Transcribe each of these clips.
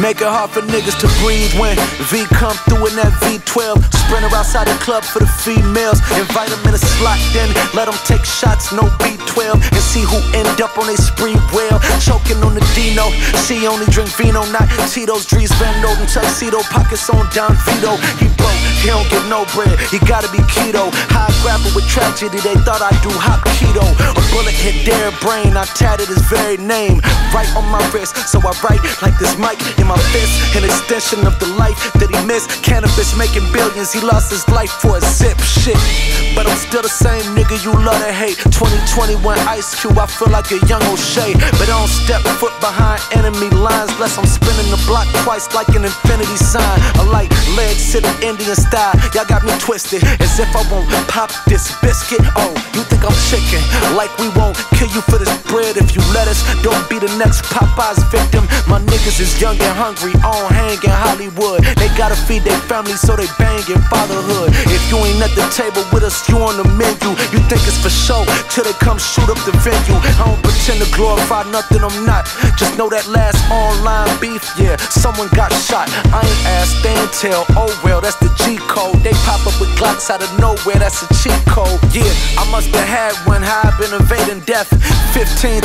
Make it hard for niggas to breathe when V come through in that V12. Sprinter outside the club for the females. Invite them in a slot, then let them take shots, no B12. And see who end up on a spree well. Choking on the Dino. She only drink vino, not Tito's. Dries Van Noten, tuxedo, pockets on Don Vito. He broke, he don't get no bread. He gotta be keto. High grapple with tragedy, they thought I'd do hop keto. A bullet hit their brain, I tatted his very name right on my wrist. So I write like this mic in my fist, an extension of the life that he missed. Cannabis making billions, he lost his life for a zip. Shit, but I'm still the same nigga you love to hate. 2021 Ice Cube, I feel like a young O'Shea, but I don't step foot behind enemy lines unless I'm spinning the block twice like an infinity sign. I like legs the Indian style, y'all got me twisted as if I won't pop this biscuit. Oh, you think I'm chicken? Like we won't kill you for this bread if you let us. Don't be the next Popeye's victim. My niggas is young and hungry, on hang in Hollywood. They gotta feed their family, so they bangin' fatherhood. If you ain't at the table with us, you on the menu. You think it's for show till they come shoot up the venue. I don't pretend to glorify nothing I'm not. Just know that last online beef, yeah, someone got shot. I ain't asked, they ain't tell. Oh well, that's the G code. They pop up with Glocks out of nowhere, that's a cheat code. Yeah, I must have had one high, been evading death. 15,000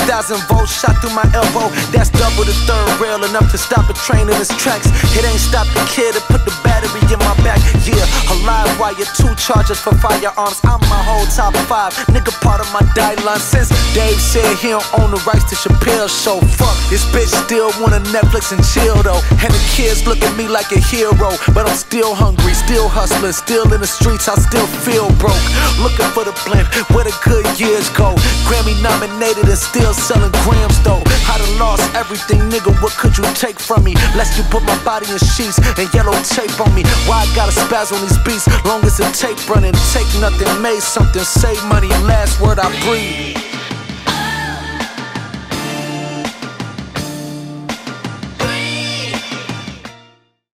volts shot through my elbow. That's double the third rail, enough to stop a train in its tracks. It ain't stop the kid, it put the battery in my back. Yeah, alive wire, two charges for firearms. I'm my whole top five, nigga part of my guideline. Since Dave said he don't own the rights to Chappelle's show, fuck this bitch still wanna Netflix and chill though. And the kids look at me like a hero, but I'm still hungry, still hustling, still in the streets. I still feel broke, looking for the blimp where the good years go. Grammy nominated and still selling grams though. I done lost everything, nigga. What could you take from me? Lest you put my body in sheets and yellow tape on me. Why I gotta spaz on these beats? Long as the tape running, take nothing, made something, save money. And last word I breathe.